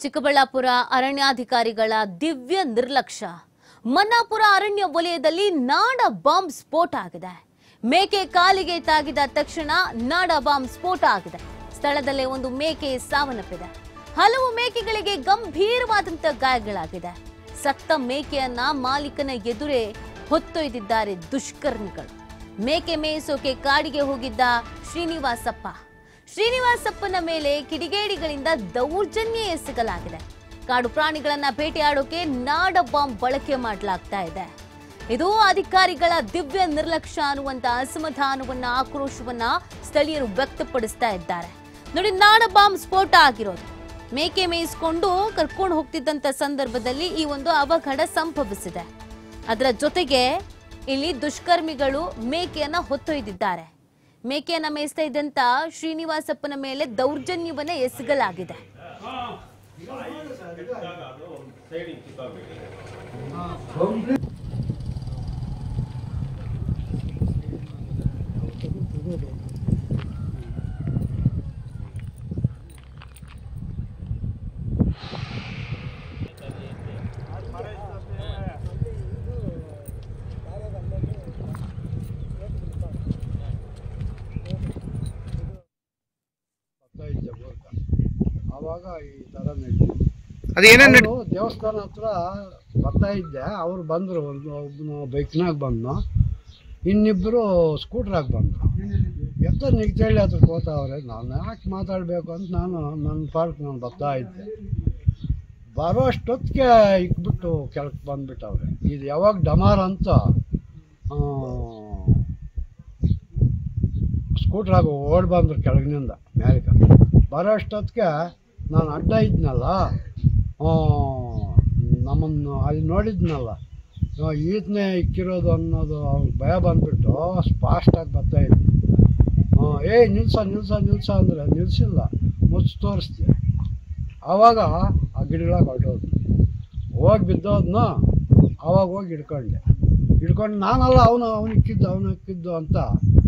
ಚಿಕ್ಕಬಳ್ಳಾಪುರ ಅರಣ್ಯಾಧಿಕಾರಿಗಳ ದಿವ್ಯ ನಿರ್ಲಕ್ಷ್ಯ. ಮನ್ನಾಪುರ ಅರಣ್ಯ ವಲಯದಲ್ಲಿ ನಾಡ ಬಾಂಬ್ ಸ್ಫೋಟ ಆಗಿದೆ. ಮೇಕೆ ಕಾಲಿಗೆ ತಾಗಿದ ತಕ್ಷಣ ನಾಡ ಬಾಂಬ್ ಸ್ಫೋಟ ಆಗಿದೆ. ಸ್ಥಳದಲ್ಲೇ ಒಂದು ಮೇಕೆ ಸಾವನ್ನಪ್ಪಿದೆ. ಹಲವು ಮೇಕೆಗಳಿಗೆ ಗಂಭೀರವಾದಂತ ಗಾಯಗಳಾಗಿದೆ. ಸತ್ತ ಮೇಕೆಯನ್ನ ಮಾಲೀಕನ ಎದುರೇ ಹೊತ್ತೊಯ್ದಿದ್ದಾರೆ ದುಷ್ಕರ್ಮಿಗಳು. ಮೇಕೆ ಮೇಯಿಸೋಕೆ ಕಾಡಿಗೆ ಹೋಗಿದ್ದ ಶ್ರೀನಿವಾಸಪ್ಪ. ಶ್ರೀನಿವಾಸಪ್ಪನ ಮೇಲೆ ಕಿಡಿಗೇಡಿಗಳಿಂದ ದೌರ್ಜನ್ಯ ಎಸಗಲಾಗಿದೆ. ಕಾಡು ಪ್ರಾಣಿಗಳನ್ನ ಬೇಟೆಯಾಡೋಕೆ ನಾಡ ಬಾಂಬ್ ಬಳಕೆ ಮಾಡಲಾಗ್ತಾ ಇದೆ. ಇದು ಅಧಿಕಾರಿಗಳ ದಿವ್ಯ ನಿರ್ಲಕ್ಷ್ಯ ಅನ್ನುವಂತ ಅಸಮಾಧಾನವನ್ನ, ಆಕ್ರೋಶವನ್ನ ಸ್ಥಳೀಯರು ವ್ಯಕ್ತಪಡಿಸ್ತಾ ಇದ್ದಾರೆ. ನೋಡಿ, ನಾಡ ಬಾಂಬ್ ಸ್ಫೋಟ ಆಗಿರೋದು. ಮೇಕೆ ಮೇಯಿಸ್ಕೊಂಡು ಕರ್ಕೊಂಡು ಹೋಗ್ತಿದ್ದಂತ ಸಂದರ್ಭದಲ್ಲಿ ಈ ಒಂದು ಅವಘಡ ಸಂಭವಿಸಿದೆ. ಅದರ ಜೊತೆಗೆ ಇಲ್ಲಿ ದುಷ್ಕರ್ಮಿಗಳು ಮೇಕೆಯನ್ನ ಹೊತ್ತೊಯ್ದಿದ್ದಾರೆ. ಮೇಕೆಯನ್ನ ಮೇಯಿಸ್ತಾ ಇದ್ದಂತ ಶ್ರೀನಿವಾಸಪ್ಪನ ಮೇಲೆ ದೌರ್ಜನ್ಯವನ್ನ ಎಸಗಲಾಗಿದೆ ಬರ್ತಾ ಇದ್ದೆ ಊರ್ಗ. ಆವಾಗ ಈ ಥರ ನಡೀತು. ಅದೇನೇನು ನಡ್ ಅವ್ರು ದೇವಸ್ಥಾನ ಹತ್ರ ಬರ್ತಾ ಇದ್ದೆ. ಅವ್ರು ಬಂದರು ಒಂದು ಒಬ್ಬನು ಬೈಕ್ನಾಗ ಬಂದು ಇನ್ನಿಬ್ಬರು ಸ್ಕೂಟ್ರಾಗ ಬಂದರು. ಎತ್ತ ನಿಗ್ತೇಳಿ ಅದ್ರ ಹೋತಾವ್ರೆ ನಾನು ಯಾಕೆ ಮಾತಾಡಬೇಕು ಅಂತ ನಾನು ನನ್ನ ಪಾರ್ಕ್ ನಾನು ಬರ್ತಾ ಇದ್ದೆ. ಬರೋ ಅಷ್ಟೊತ್ತಿಗೆ ಇಕ್ಬಿಟ್ಟು ಕೆಳಕ್ಕೆ ಬಂದ್ಬಿಟ್ಟವ್ರೆ. ಇದು ಯಾವಾಗ ಡಮಾರ್ ಅಂತ ಸ್ಕೂಟ್ರಾಗ ಓಡ್ ಬಂದ್ರು ಕೆಳಗಿನಿಂದ ಮ್ಯಾಲಿಕ ಬರೋ ಅಷ್ಟೊತ್ತಿಗೆ ನಾನು ಅಡ್ಡ ಇದ್ನಲ್ಲ? ನಮ್ಮನ್ನು ಅಲ್ಲಿ ನೋಡಿದ್ನಲ್ಲ. ಈತನೇ ಇಕ್ಕಿರೋದು ಅನ್ನೋದು ಅವ್ನಿಗೆ ಭಯ ಬಂದ್ಬಿಟ್ಟು ಫಾಸ್ಟಾಗಿ ಹಾಂ ಏಯ್ ನಿಲ್ಸ ನಿಲ್ಸ ನಿಲ್ಸ ಅಂದರೆ ನಿಲ್ಸಿಲ್ಲ. ಮುಚ್ಚಿ ತೋರಿಸ್ತೀಯ ಆವಾಗ ಆ ಗಿಡಗಳಾಗ ಹೊರಟೋದು ಹೋಗಿ ಬಿದ್ದೋದನ್ನ ಆವಾಗ ಹೋಗಿ ಹಿಡ್ಕೊಂಡೆ. ಹಿಡ್ಕೊಂಡು ನಾನಲ್ಲ ಅವನು ಅವನು ಇಕ್ಕಿದ್ದು ಅವನು ಇಕ್ಕಿದ್ದು ಅಂತ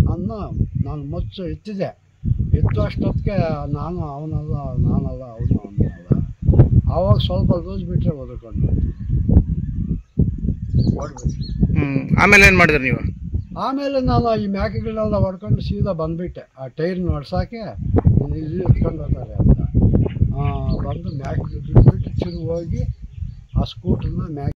ನನ್ನ ನಾನು ಮುಚ್ಚು ಎತ್ತಿದೆ. ಎತ್ತು ಅಷ್ಟೊತ್ತಿಗೆ ನಾನು ಅವನಲ್ಲ ನಾನಲ್ಲ ಅವನು ಅವನಲ್ಲ. ಆವಾಗ ಸ್ವಲ್ಪ ಲೂಸ್ ಬಿಟ್ಟರೆ ಬದುಕೊಂಡು. ಹ್ಮ್. ಆಮೇಲೆ ಏನು ಮಾಡಿದ್ರಿ ನೀವು? ಆಮೇಲೆ ನಾನು ಈ ಮ್ಯಾಕೆಗಳನ್ನೆಲ್ಲ ಹೊಡ್ಕೊಂಡು ಸೀದಾ ಬಂದ್ಬಿಟ್ಟೆ. ಆ ಟೈರ್ನ ಹೊಡ್ಸೋಕ್ಕೆ ಇಲ್ಲಿ ಎತ್ಕೊಂಡು ಹೋಗ್ತಾರೆ ಅಂತ. ಬಂದು ಮ್ಯಾಕ್ ಬಿಟ್ಟು ಚಿರು ಹೋಗಿ ಆ ಸ್ಕೂಟ್ರನ್ನ ಮ್ಯಾಕ್